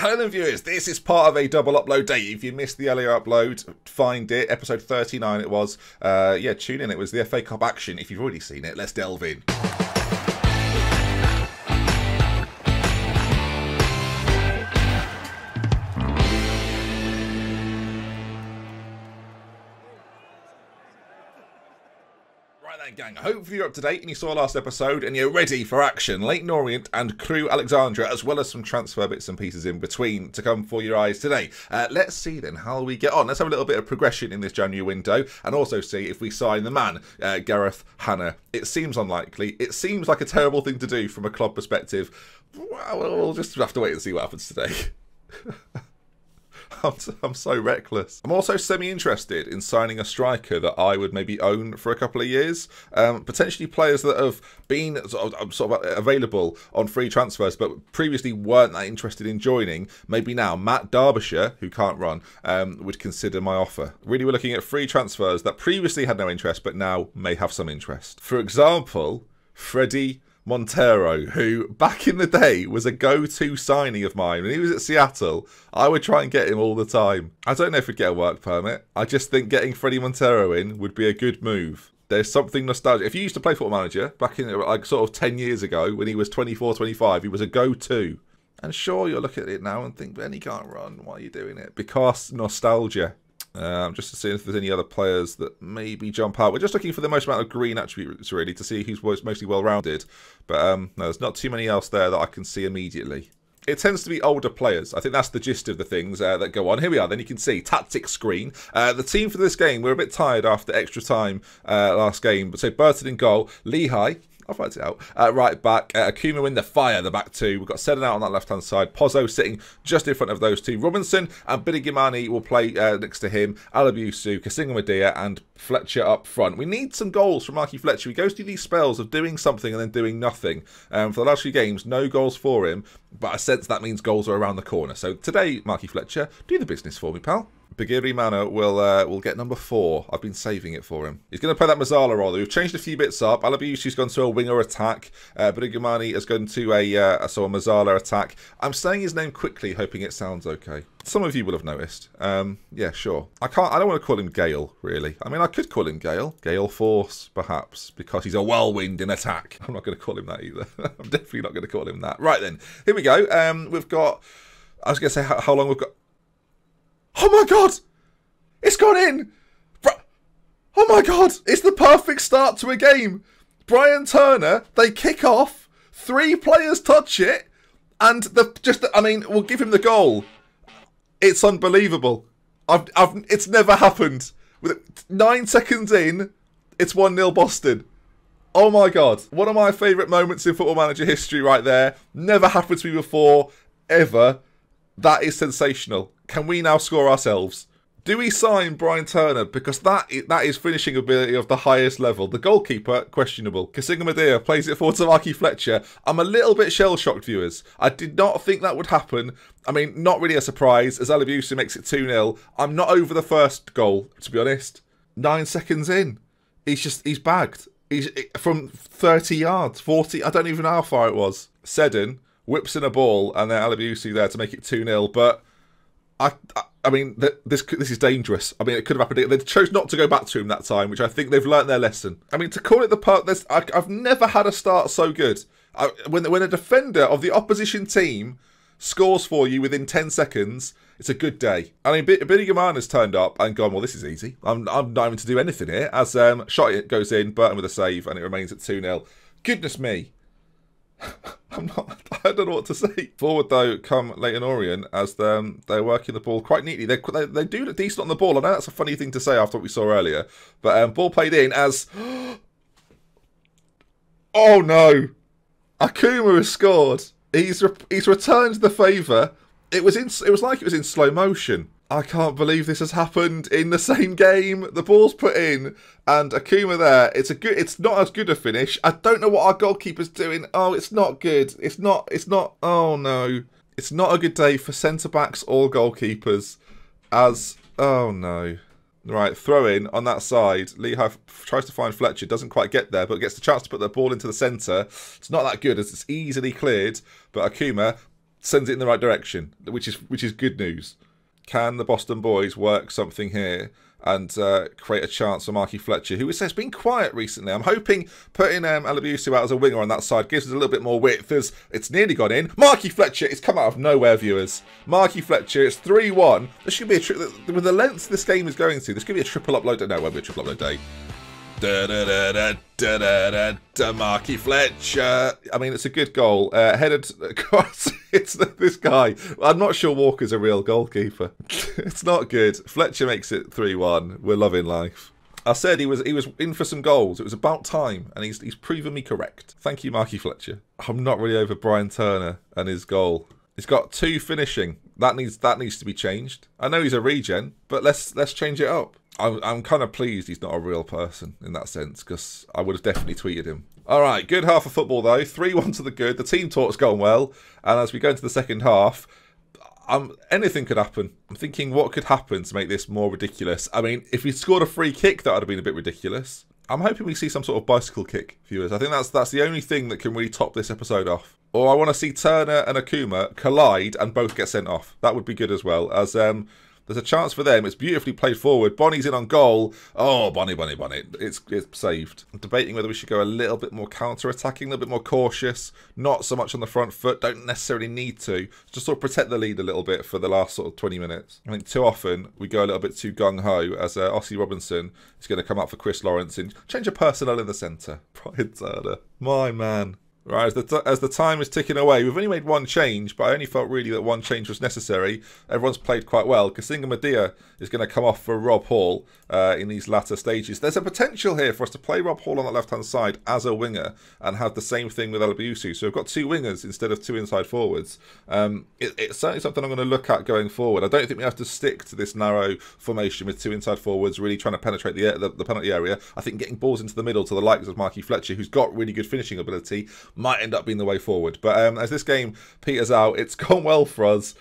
Hello viewers, this is part of a double upload day. If you missed the earlier upload, find it, episode 39 it was. Uh, yeah, tune in, it was the FA Cup action. If you've already seen it, let's delve in. Gang. Hopefully you're up to date and you saw last episode and you're ready for action. Leyton Orient and Crewe Alexandra, as well as some transfer bits and pieces in between to come for your eyes today. Uh, let's see then how we get on. Let's have a little bit of progression in this January window and also see if we sign the man, uh, Gareth Hanna. It seems unlikely. It seems like a terrible thing to do from a club perspective. Well, we'll just have to wait and see what happens today. I'm, I'm so reckless. I'm also semi-interested in signing a striker that I would maybe own for a couple of years. Um, potentially players that have been sort of, um, sort of available on free transfers, but previously weren't that interested in joining. Maybe now Matt Derbyshire, who can't run, um, would consider my offer. Really, we're looking at free transfers that previously had no interest, but now may have some interest. For example, Fredy Montero, who back in the day was a go-to signing of mine. When he was at Seattle, I would try and get him all the time. I don't know if we'd get a work permit. I just think getting Fredy Montero in would be a good move. There's something nostalgic. If you used to play Football Manager back in like sort of 10 years ago when he was 24, 25, he was a go-to. And sure, you'll look at it now and think, Ben, he can't run. Why are you doing it? Because nostalgia. Um, just to see if there's any other players that maybe jump out. We're just looking for the most amount of green attributes, really, to see who's mostly well-rounded. But um, no, there's not too many else there that I can see immediately. It tends to be older players. I think that's the gist of the things uh, that go on. Here we are. Then you can see tactic screen. Uh, the team for this game, we're a bit tired after extra time uh, last game. But so Burton in goal, Lehigh, I'll find it out. Uh, right back, uh, Akuma in the fire, the back two. We've got Seddon out on that left hand side. Pozzo sitting just in front of those two. Robinson and Bidigimani will play uh, next to him. Alabusu, Kasinga Medea, and Fletcher up front. We need some goals from Marky Fletcher. He goes through these spells of doing something and then doing nothing. Um, for the last few games, no goals for him, but I sense that means goals are around the corner. So today, Marky Fletcher, do the business for me, pal. Bagiri Mana will uh, will get number four. I've been saving it for him. He's going to play that Mezzala role. We've changed a few bits up. Alabiusi's gone to a winger attack. Uh, Badigamani has gone to a, uh, so a Mezzala attack. I'm saying his name quickly, hoping it sounds okay. Some of you will have noticed. Um, yeah, sure. I can't. I don't want to call him Gale, really. I mean, I could call him Gale. Gale Force, perhaps, because he's a whirlwind in attack. I'm not going to call him that either. I'm definitely not going to call him that. Right then, here we go. Um, we've got. I was going to say how, how long we've got. Oh my god! It's gone in! Oh my god! It's the perfect start to a game! Brian Turner, they kick off, three players touch it, and the just I mean, we'll give him the goal. It's unbelievable. I've, I've it's never happened. With nine seconds in, it's 1 0 Boston. Oh my god. One of my favourite moments in football manager history right there. Never happened to me before, ever. That is sensational. Can we now score ourselves? Do we sign Brian Turner because that that is finishing ability of the highest level? The goalkeeper questionable. Kasinga Medea plays it for Tamaki Fletcher. I'm a little bit shell shocked, viewers. I did not think that would happen. I mean, not really a surprise as Alabusa makes it 2 0. I'm not over the first goal, to be honest. Nine seconds in, he's just he's bagged. He's from 30 yards, 40. I don't even know how far it was. Seddon whips in a ball, and then Alabusi there to make it 2 0. But I, I, I mean, this this is dangerous. I mean, it could have happened. They chose not to go back to him that time, which I think they've learnt their lesson. I mean, to call it the part, there's, I, have never had a start so good. I, when when a defender of the opposition team scores for you within 10 seconds, it's a good day. I mean, Billy Gaman has turned up and gone, well, this is easy. I'm, I'm not having to do anything here. As um, shot it goes in, Burton with a save, and it remains at 2 0. Goodness me. I'm not. I don't know what to say. Forward though, come Leyton Orient as they're, um, they're working the ball quite neatly. They, they, they do look decent on the ball. I know that's a funny thing to say after what we saw earlier, but um, ball played in as. oh no, Akuma has scored. He's re he's returned the favour. It was in. It was like it was in slow motion. I can't believe this has happened in the same game. The ball's put in, and Akuma there. It's a good. It's not as good a finish. I don't know what our goalkeeper's doing. Oh, it's not good. It's not. It's not. Oh no. It's not a good day for centre backs or goalkeepers. As oh no. Right, throw in on that side. Lehigh tries to find Fletcher, doesn't quite get there, but gets the chance to put the ball into the centre. It's not that good as it's easily cleared, but Akuma sends it in the right direction, which is which is good news. Can the Boston boys work something here and uh, create a chance for Marky Fletcher, who has been quiet recently. I'm hoping putting um, Alabiusu out as a winger on that side gives us a little bit more width as it's nearly gone in. Marky Fletcher, it's come out of nowhere, viewers. Marky Fletcher, it's 3-1. This should be a... Tri- with the length this game is going to, this could be a triple upload... No, it won't be a triple upload day. Da, da, da, da, da, da, da, da, Marky Fletcher. I mean, it's a good goal. Uh, headed across. It's this guy. I'm not sure Walker's a real goalkeeper. it's not good. Fletcher makes it 3 1. We're loving life. I said he was he was in for some goals. It was about time, and he's he's proven me correct. Thank you, Marky Fletcher. I'm not really over Brian Turner and his goal. He's got two finishing. That needs that needs to be changed. I know he's a regen, but let's let's change it up. I'm, I'm kind of pleased he's not a real person in that sense because I would have definitely tweeted him. All right, good half of football though. 3 1 to the good. The team talk's gone well. And as we go into the second half, um, anything could happen. I'm thinking what could happen to make this more ridiculous. I mean, if he scored a free kick, that would have been a bit ridiculous. I'm hoping we see some sort of bicycle kick, viewers. I think that's that's the only thing that can really top this episode off. Or I want to see Turner and Akuma collide and both get sent off. That would be good as well. As um, there's a chance for them. It's beautifully played forward. Bonnie's in on goal. Oh, Bonnie, Bonnie, Bonnie. It's, it's saved. I'm debating whether we should go a little bit more counter-attacking, a little bit more cautious. Not so much on the front foot. Don't necessarily need to. Just sort of protect the lead a little bit for the last sort of 20 minutes. I think too often we go a little bit too gung-ho as uh, Ossie Robinson is going to come up for Chris Lawrence and change a personnel in the centre. Brian Turner. My man. Right, as the, as the time is ticking away, we've only made one change, but I only felt really that one change was necessary. Everyone's played quite well. Kasinga Medea is going to come off for Rob Hall uh, in these latter stages. There's a potential here for us to play Rob Hall on the left-hand side as a winger and have the same thing with Alabiusu. So we've got two wingers instead of two inside forwards. Um, it, it's certainly something I'm going to look at going forward. I don't think we have to stick to this narrow formation with two inside forwards, really trying to penetrate the, the, the penalty area. I think getting balls into the middle to the likes of Marky Fletcher, who's got really good finishing ability, might end up being the way forward. But um, as this game peters out, it's gone well for us.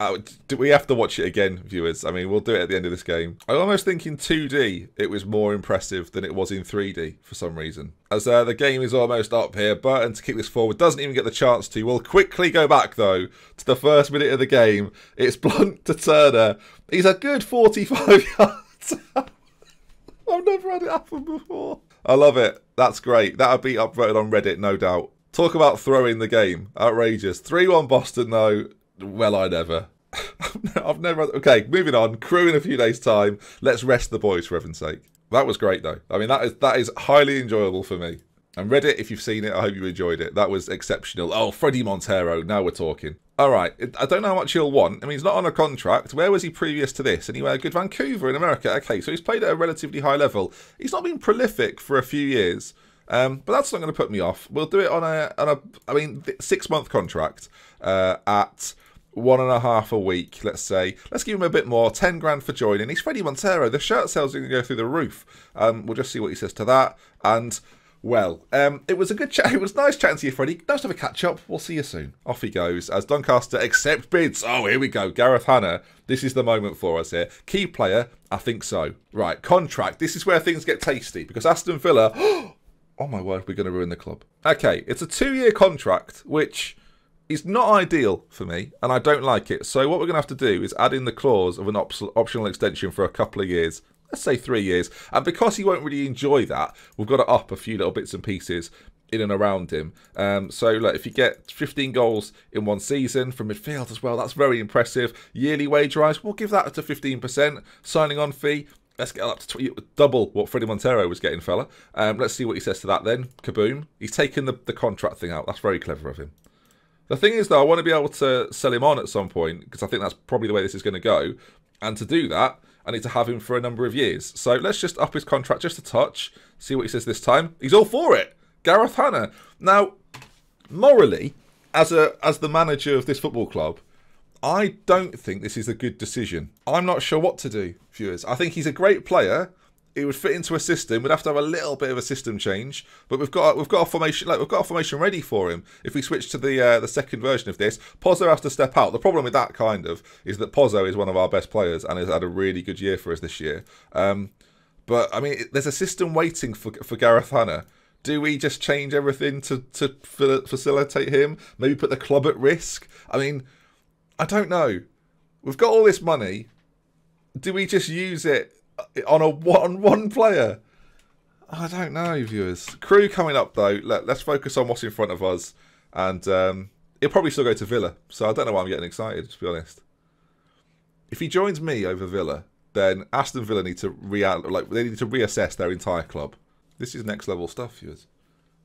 Uh, do we have to watch it again, viewers? I mean, we'll do it at the end of this game. I almost think in 2D it was more impressive than it was in 3D for some reason. As uh, the game is almost up here, Burton to kick this forward doesn't even get the chance to. We'll quickly go back though to the first minute of the game. It's Blunt to Turner. He's a good 45 yards. I've never had it happen before. I love it. That's great. That'll be upvoted on Reddit, no doubt. Talk about throwing the game. Outrageous. 3 1 Boston, though. Well, I never. I've never. Okay, moving on. Crewe in a few days' time. Let's rest the boys for heaven's sake. That was great, though. I mean, that is that is highly enjoyable for me. And Reddit, if you've seen it, I hope you enjoyed it. That was exceptional. Oh, Fredy Montero. Now we're talking. All right. I don't know how much he'll want. I mean, he's not on a contract. Where was he previous to this? Anyway, good Vancouver in America. Okay, so he's played at a relatively high level. He's not been prolific for a few years. Um, but that's not going to put me off. We'll do it on a on a I mean six month contract uh, at one and a half a week, let's say. Let's give him a bit more, 10 grand for joining. He's Fredy Montero. The shirt sales are going to go through the roof. Um, we'll just see what he says to that. And, well, um, it was a good chat. It was nice chatting to you, Fredy. Nice to have a catch up. We'll see you soon. Off he goes as Doncaster accept bids. Oh, here we go. Gareth Hanna. This is the moment for us here. Key player? I think so. Right, contract. This is where things get tasty because Aston Villa. oh my word, we're going to ruin the club. Okay, it's a two year contract, which is not ideal for me, and I don't like it. So what we're going to have to do is add in the clause of an op optional extension for a couple of years. Let's say three years. And because he won't really enjoy that, we've got to up a few little bits and pieces in and around him. Um, so look, if you get 15 goals in one season from midfield as well, that's very impressive. Yearly wage rise, we'll give that to 15%. Signing on fee, let's get up to 20, double what Fredy Montero was getting, fella. Um, let's see what he says to that then. Kaboom. He's taken the, the contract thing out. That's very clever of him. The thing is, though, I want to be able to sell him on at some point because I think that's probably the way this is going to go. And to do that, I need to have him for a number of years. So let's just up his contract just a touch, see what he says this time. He's all for it. Gareth Hanna. Now, morally, as a as the manager of this football club, I don't think this is a good decision. I'm not sure what to do, viewers. I think he's a great player it would fit into a system. We'd have to have a little bit of a system change, but we've got we've got a formation like we've got a formation ready for him. If we switch to the uh, the second version of this, Pozzo has to step out. The problem with that kind of is that Pozzo is one of our best players and has had a really good year for us this year. Um, but I mean, there's a system waiting for for Gareth Hanna. Do we just change everything to to facilitate him? Maybe put the club at risk. I mean I don't know. We've got all this money. Do we just use it on a one one player? I don't know, viewers. Crewe coming up though. Let, us focus on what's in front of us, and um, he'll probably still go to Villa. So I don't know why I'm getting excited. To be honest, if he joins me over Villa, then Aston Villa need to re like they need to reassess their entire club. This is next level stuff, viewers.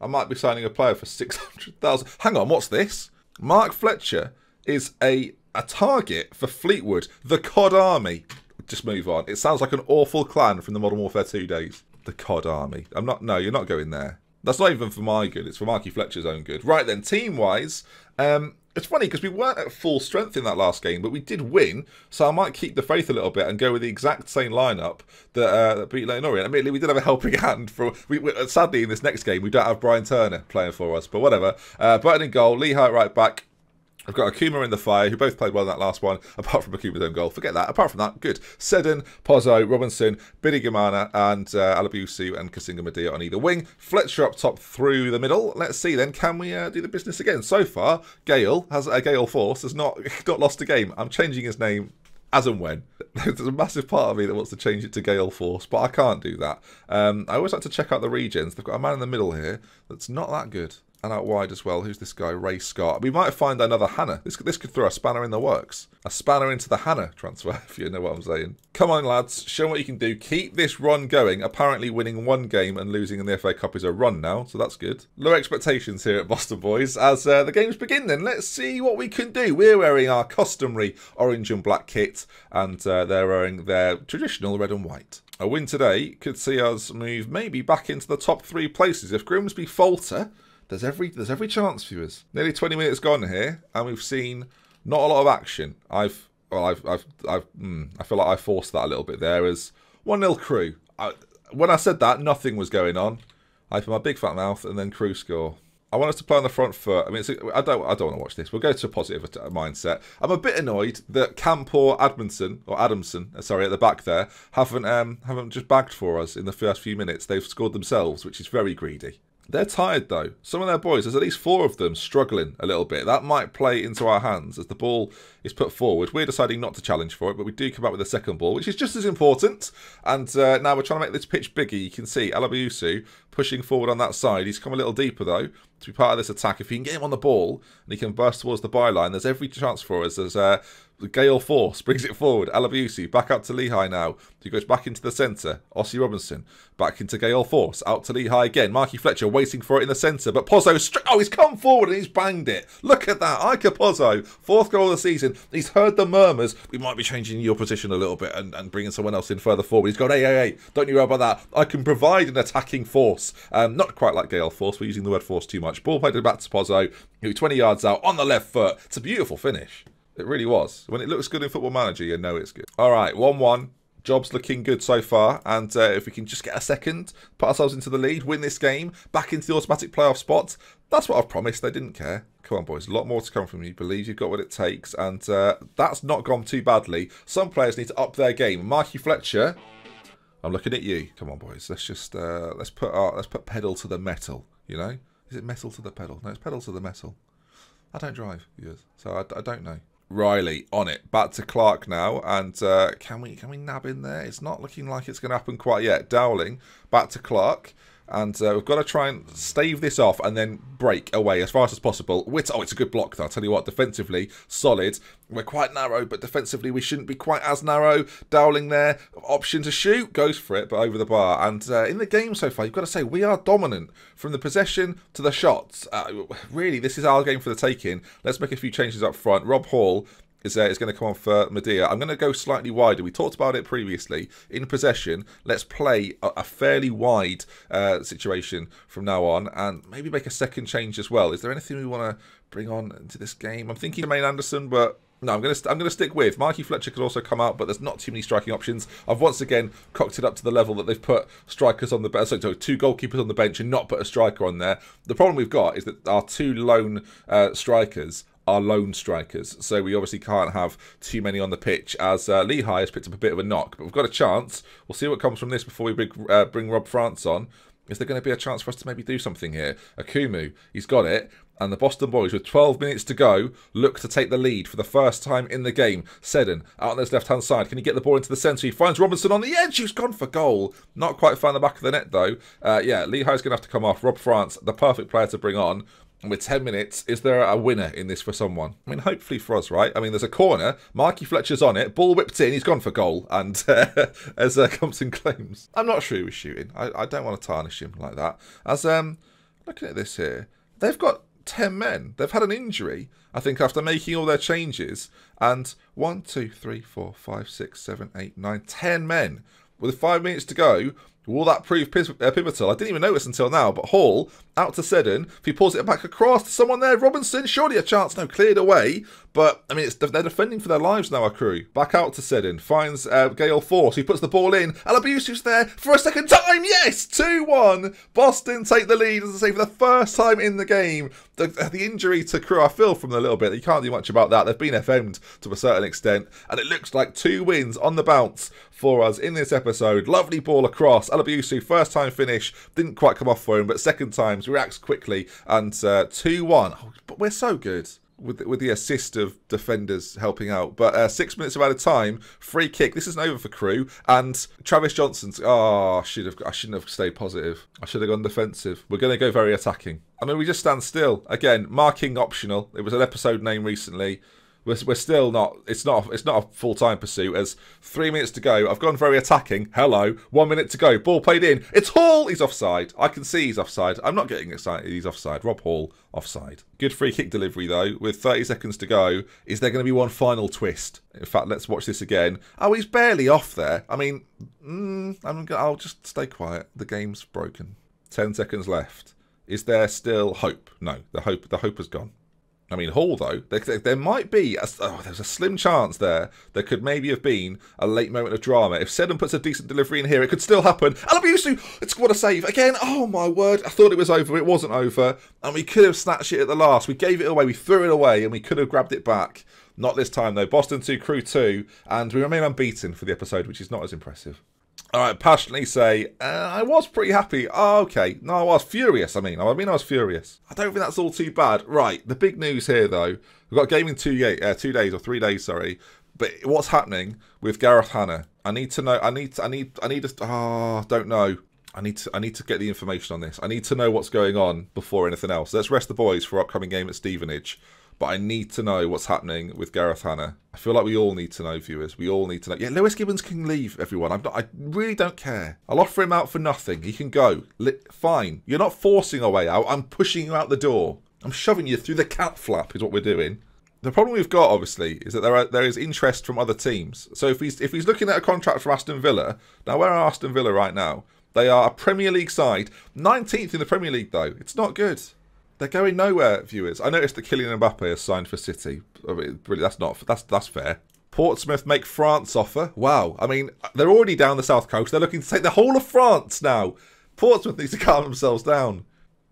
I might be signing a player for six hundred thousand. Hang on, what's this? Mark Fletcher is a a target for Fleetwood, the COD Army. Just move on. It sounds like an awful clan from the Modern Warfare 2 days. The COD Army. I'm not. No, you're not going there. That's not even for my good. It's for Marky Fletcher's own good. Right then, team wise, um, it's funny because we weren't at full strength in that last game, but we did win. So I might keep the faith a little bit and go with the exact same lineup that, uh, that beat Leyton Orient. Admittedly, we did have a helping hand. For we, we, sadly in this next game we don't have Brian Turner playing for us, but whatever. Uh, Burton in goal, Hart right back, I've got Akuma in the fire, who both played well in that last one, apart from Akuma's own goal. Forget that. Apart from that, good. Seddon, Pozzo, Robinson, Biddy Gamana, and uh, Alabusu and Kasinga Medea on either wing. Fletcher up top through the middle. Let's see then, can we uh, do the business again? So far, Gale has a uh, Gale Force has not not lost a game. I'm changing his name as and when. There's a massive part of me that wants to change it to Gale Force, but I can't do that. Um, I always like to check out the regens. They've got a man in the middle here that's not that good and out wide as well. Who's this guy? Ray Scott. We might find another Hannah. This, this could throw a spanner in the works. A spanner into the Hannah transfer, if you know what I'm saying. Come on, lads. Show what you can do. Keep this run going. Apparently winning one game and losing in the FA Cup is a run now, so that's good. Low expectations here at Boston Boys. As uh, the games begin then, let's see what we can do. We're wearing our customary orange and black kit, and uh, they're wearing their traditional red and white. A win today could see us move maybe back into the top three places. If Grimsby falter, there's every there's every chance, viewers. Nearly 20 minutes gone here, and we've seen not a lot of action. I've well, I've I've I've mm, I feel like I forced that a little bit there as one 0 Crewe. I, when I said that, nothing was going on. I put my big fat mouth and then Crewe score. I want us to play on the front foot. I mean, I don't, I don't want to watch this. We'll go to a positive mindset. I'm a bit annoyed that Campor Admonson or Adamson, uh, sorry, at the back there, haven't um haven't just bagged for us in the first few minutes. They've scored themselves, which is very greedy. They're tired though. Some of their boys, there's at least four of them struggling a little bit. That might play into our hands as the ball is put forward. We're deciding not to challenge for it, but we do come up with a second ball, which is just as important. And uh, now we're trying to make this pitch bigger. You can see Alabiusu pushing forward on that side. He's come a little deeper though to be part of this attack. If he can get him on the ball and he can burst towards the byline, there's every chance for us. There's uh, Gale Force brings it forward. Alabusi back out to Lehigh now. He goes back into the centre. Ossie Robinson back into Gale Force. Out to Lehigh again. Marky Fletcher waiting for it in the centre. But Pozzo, oh, he's come forward and he's banged it. Look at that. Iker Pozzo, fourth goal of the season. He's heard the murmurs. We might be changing your position a little bit and, and bringing someone else in further forward. He's gone, hey, hey, hey, don't you worry about that. I can provide an attacking force. Um, not quite like Gale Force. We're using the word force too much. Ball played back to Pozzo, who 20 yards out on the left foot. It's a beautiful finish. It really was. When it looks good in Football Manager, you know it's good. All right, 1 1. Job's looking good so far, and uh, if we can just get a second, put ourselves into the lead, win this game, back into the automatic playoff spot, that's what I've promised. They didn't care. Come on, boys. A lot more to come from you. Believe you've got what it takes, and uh, that's not gone too badly. Some players need to up their game. Marky Fletcher, I'm looking at you. Come on, boys. Let's just uh, let's put our let's put pedal to the metal. You know, is it metal to the pedal? No, it's pedal to the metal. I don't drive, yes, so I, I don't know. Riley on it. Back to Clark now, and uh, can we can we nab in there? It's not looking like it's going to happen quite yet. Dowling back to Clark. And uh, we've got to try and stave this off and then break away as fast as possible. Oh, it's a good block, though. I'll tell you what, defensively, solid. We're quite narrow, but defensively, we shouldn't be quite as narrow. Dowling there, option to shoot, goes for it, but over the bar. And uh, in the game so far, you've got to say, we are dominant from the possession to the shots. Uh, really, this is our game for the taking. Let's make a few changes up front. Rob Hall is, uh, going to come on for Medea. I'm going to go slightly wider. We talked about it previously. In possession, let's play a, fairly wide uh, situation from now on and maybe make a second change as well. Is there anything we want to bring on into this game? I'm thinking Jermaine Anderson, but no, I'm going to I'm going to stick with Marky Fletcher could also come out, but there's not too many striking options. I've once again cocked it up to the level that they've put strikers on the bench, so two goalkeepers on the bench and not put a striker on there. The problem we've got is that our two lone uh, strikers are lone strikers. So we obviously can't have too many on the pitch as uh, Lehigh has picked up a bit of a knock. But we've got a chance. We'll see what comes from this before we bring, uh, bring Rob France on. Is there going to be a chance for us to maybe do something here? Akumu, he's got it. And the Boston boys, with 12 minutes to go, look to take the lead for the first time in the game. Seddon out on his left hand side. Can he get the ball into the centre? He finds Robinson on the edge. He's gone for goal. Not quite found the back of the net, though. Uh, yeah, Lehigh's going to have to come off. Rob France, the perfect player to bring on. With 10 minutes, is there a winner in this for someone? I mean, hopefully for us, right? I mean, there's a corner. Marky Fletcher's on it. Ball whipped in. He's gone for goal. And uh, as uh, Compton claims, I'm not sure he was shooting. I, I don't want to tarnish him like that. As um, looking at this here, they've got 10 men. They've had an injury, I think, after making all their changes. And 1, 2, 3, 4, 5, 6, 7, 8, 9, 10 men. With five minutes to go, Will that prove uh, pivotal? I didn't even notice until now, but Hall out to Seddon. If he pulls it back across to someone there, Robinson, surely a chance. No, cleared away. But, I mean, they're defending for their lives now, our Crewe. Back out to Seddon. Finds uh, Gale Force. He puts the ball in. Alabusu's there for a second time. Yes! 2-1. Boston take the lead, as I say, for the first time in the game. The, the injury to Crewe, I feel from a little bit. You can't do much about that. They've been FM'd to a certain extent. And it looks like two wins on the bounce for us in this episode. Lovely ball across. Alabusu, first time finish. Didn't quite come off for him, but second times reacts quickly. And 2-1. Uh, oh, but we're so good with with the assist of defenders helping out. But uh, six minutes of of time, free kick. This isn't over for Crewe And Travis Johnson's. Oh, I should have. I shouldn't have stayed positive. I should have gone defensive. We're going to go very attacking. I mean, we just stand still again. Marking optional. It was an episode name recently. We're, we're still not. It's not. It's not a full time pursuit. As three minutes to go, I've gone very attacking. Hello, one minute to go. Ball played in. It's Hall. He's offside. I can see he's offside. I'm not getting excited. He's offside. Rob Hall offside. Good free kick delivery though. With 30 seconds to go, is there going to be one final twist? In fact, let's watch this again. Oh, he's barely off there. I mean, mm, I'm. I'll just stay quiet. The game's broken. Ten seconds left. Is there still hope? No, the hope. The hope has gone. I mean, Hall, though, there, there might be, a, oh, there's a slim chance there, there could maybe have been a late moment of drama. If Seddon puts a decent delivery in here, it could still happen. Alabusu, it's what a save. Again, oh my word, I thought it was over, it wasn't over. And we could have snatched it at the last. We gave it away, we threw it away, and we could have grabbed it back. Not this time, though. Boston 2, Crewe 2, and we remain unbeaten for the episode, which is not as impressive. All right, passionately say, uh, I was pretty happy. Oh, okay. No, I was furious. I mean, I mean, I was furious. I don't think that's all too bad. Right, the big news here, though, we've got a game in two, uh, two days or three days, sorry. But what's happening with Gareth Hanna? I need to know. I need. To, I need. I need. To, oh, don't know. I need to. I need to get the information on this. I need to know what's going on before anything else. Let's rest the boys for upcoming game at Stevenage but I need to know what's happening with Gareth Hanna. I feel like we all need to know, viewers. We all need to know. Yeah, Lewis Gibbons can leave, everyone. I'm not, I really don't care. I'll offer him out for nothing. He can go. fine. You're not forcing a way out. I'm pushing you out the door. I'm shoving you through the cat flap is what we're doing. The problem we've got, obviously, is that there are, there is interest from other teams. So if he's if he's looking at a contract from Aston Villa, now where are Aston Villa right now? They are a Premier League side, 19th in the Premier League though. It's not good. They're going nowhere, viewers. I noticed that Kylian Mbappe has signed for City. I mean, really, that's not that's that's fair. Portsmouth make France offer. Wow. I mean, they're already down the south coast. They're looking to take the whole of France now. Portsmouth needs to calm themselves down.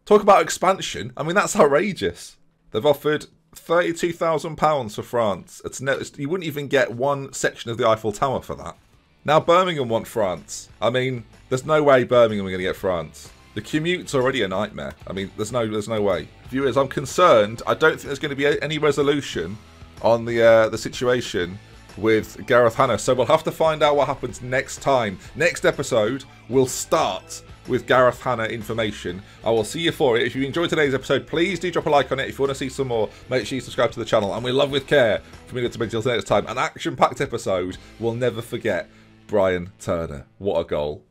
Talk about expansion. I mean, that's outrageous. They've offered £32,000 for France. It's, no, it's You wouldn't even get one section of the Eiffel Tower for that. Now Birmingham want France. I mean, there's no way Birmingham are going to get France. The commute's already a nightmare. I mean, there's no, there's no way. Viewers, I'm concerned. I don't think there's going to be any resolution on the uh, the situation with Gareth Hanna. So we'll have to find out what happens next time. Next episode will start with Gareth Hanna information. I will see you for it. If you enjoyed today's episode, please do drop a like on it. If you want to see some more, make sure you subscribe to the channel. And we love with care from me to until next time. An action-packed episode. We'll never forget Brian Turner. What a goal.